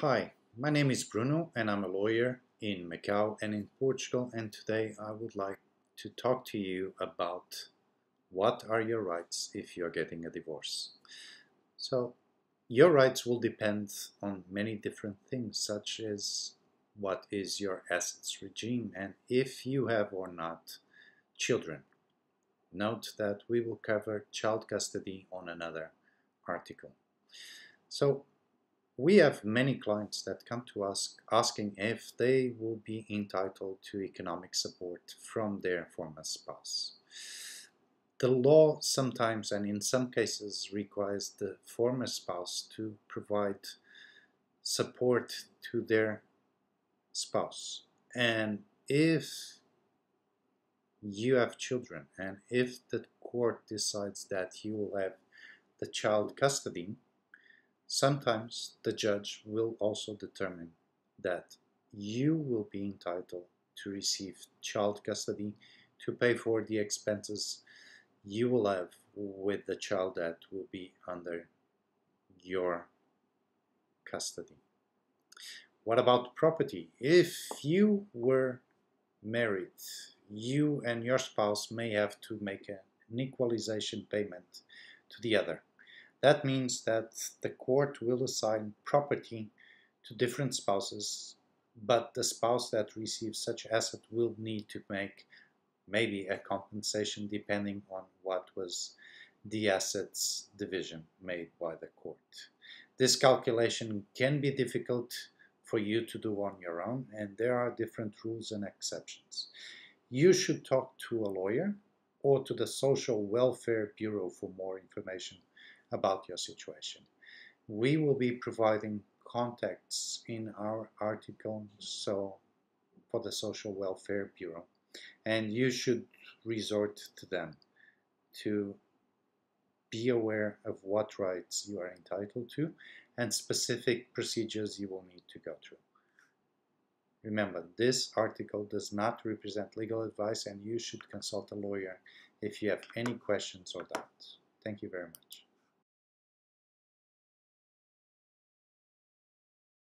Hi, my name is Bruno and I'm a lawyer in Macau and in Portugal and today I would like to talk to you about what are your rights if you're getting a divorce. So your rights will depend on many different things such as what is your assets regime and if you have or not children. Note that we will cover child custody on another article. So we have many clients that come to us asking if they will be entitled to economic support from their former spouse. The law sometimes and in some cases requires the former spouse to provide support to their spouse. And if you have children and if the court decides that you will have the child custody, Sometimes the judge will also determine that you will be entitled to receive child custody to pay for the expenses you will have with the child that will be under your custody. What about property? If you were married, you and your spouse may have to make an equalization payment to the other. That means that the court will assign property to different spouses, but the spouse that receives such asset will need to make maybe a compensation depending on what was the assets division made by the court. This calculation can be difficult for you to do on your own and there are different rules and exceptions. You should talk to a lawyer or to the Social Welfare Bureau for more information about your situation. We will be providing contacts in our article so for the Social Welfare Bureau and you should resort to them to be aware of what rights you are entitled to and specific procedures you will need to go through. Remember, this article does not represent legal advice and you should consult a lawyer if you have any questions or doubts. Thank you very much.